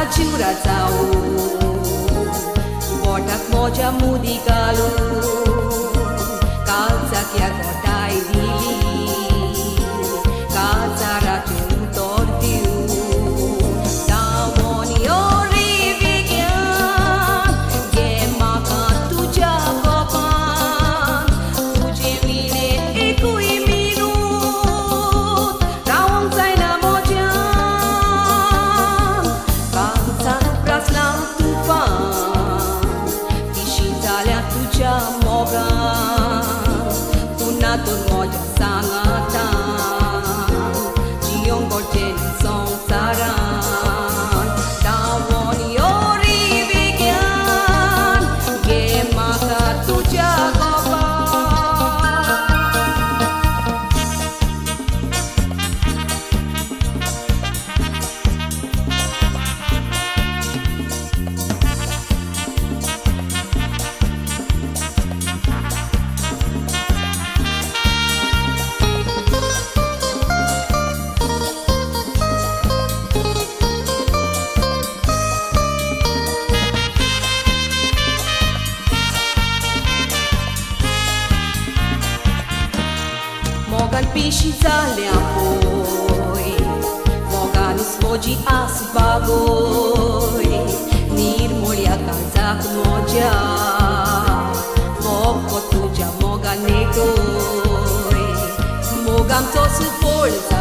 la ciura zau Botak moja mudigalu și țale apoi Mogani svođi as baboj Nir molja kalzak mođa Moko tuđa moga negoj Mogam to su polza